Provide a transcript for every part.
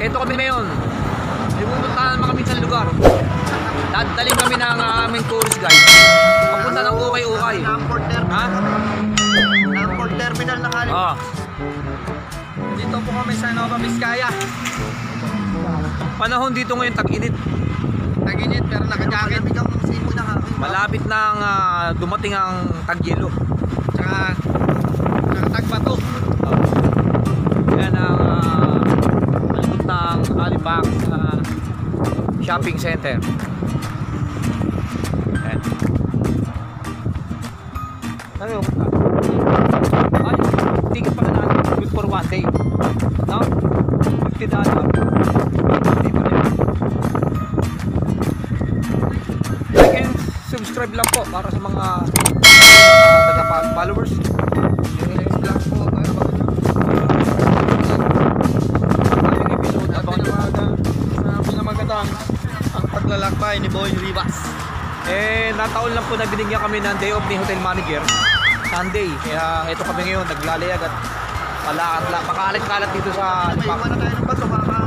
Ito kami ngayon. May pupuntahan naman kami sa lugar. Dadalhin kami ng ah, aming tourist guide. Papunta ng ukay-ukay. Ha? kami. Namport terminal na kali. Ah. Dito po kami sa Nova Vizcaya. Panahon dito ngayon tag-init. Taginit pero nakajacket. Malapit nang ah, dumating ang tag-yelo. Tsaka shopping center. Yan. Ano yung Ay, ticket pala natin. Good for one day. No? 50 dollar. Dito na yun. Like and subscribe lang po para sa mga uh, taga-followers. Vlog Ano paglalakbay ni Boy Rivas. Eh, nataon lang po na binigyan kami ng day off ni hotel manager. Sunday. Kaya ito kami ngayon, naglalayag at palakat la, pakalat-kalat dito sa May iwan na tayo ng bato. Baka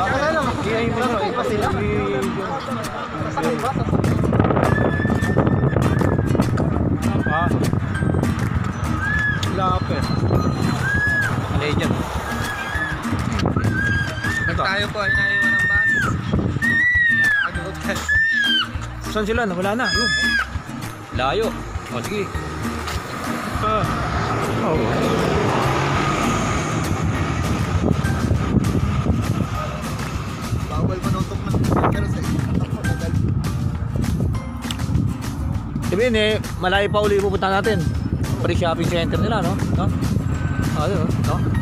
Baka lang, hindi ay mo ipa sila. Ah. Lapit. Alay dyan. Tayo po ay Saan sila? Wala na. Yun. Layo. O, sige. Ah. Oh. bawal manutok ng pero sa Sabihin eh, malayo pa uli pupunta natin. Pre shopping center nila, no? No? Ah, yun, no?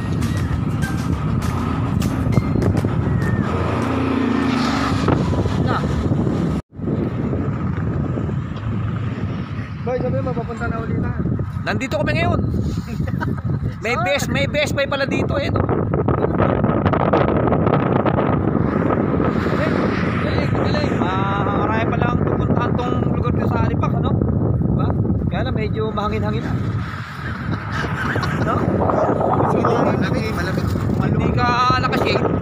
Boy, sabi mo, papunta na uli na. Nandito kami ngayon. may best, may best buy pala dito eh. No? Galing, galing. Ah, marami pa lang pupuntahan tong lugar dito sa Alipak, ano? Diba? Kaya na medyo mahangin-hangin na. no? Malamig, malamig. Hindi ka alakas eh.